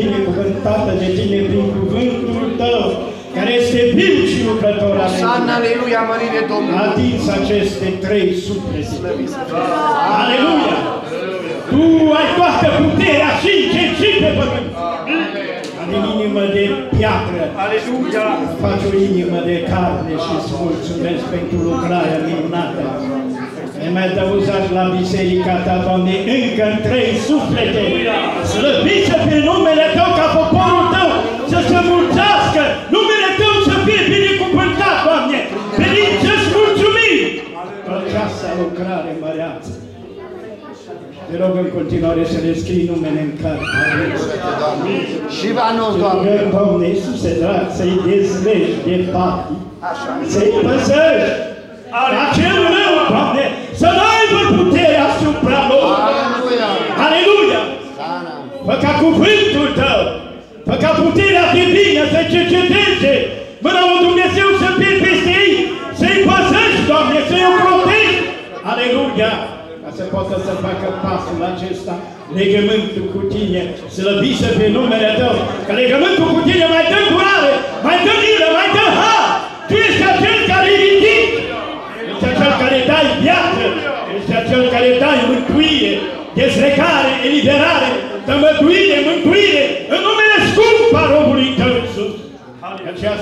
binecuvântată de tine prin cuvântul tău, care este viu și lucrător. Sana, aleluia, mărire Domnului. Atins aceste trei suflete. Aleluia! Tu ai toată puterea și ce și pe pământ. Din inimă de piatră. Aleluia! Faci o inimă de carne și îți mulțumesc pentru lucrarea minunată. Ne-ai dăuzat la biserica ta, Doamne, încă în trei suflete. Slăviți lucrare măreață. Te rog în continuare să le scrii numele în carte. Și va nu, Doamne. Rugăm, Doamne Iisuse, drag, să-i dezlegi de patii, Așa. să-i păzești acel rău, Doamne, să nu aibă putere asupra lor. Aleluia! Aleluia! Sana. Fă ca cuvântul Tău, fă ca puterea divină să cerceteze mâna lui Dumnezeu să fie peste ei, să-i păzești, Doamne, să-i protești. Aleluia! Ca să poată să facă pasul acesta, legământul cu Tine, slăbită pe numele Tău, că legământul cu Tine mai dă curare, mai dă milă, mai dă har. Tu ești acel care ridici, ești acel care dai viață, ești acel care dai mântuire, dezlegare, eliberare, tămăduire, mântuire, în numele scump a robului Tău, Iisus. Aceasta